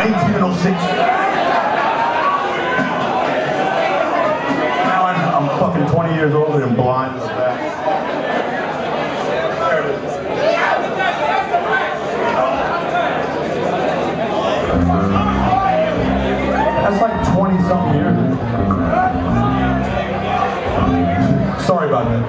1906. Now I'm, I'm fucking 20 years older and blind as that. There. That's like 20 something years. Sorry about that.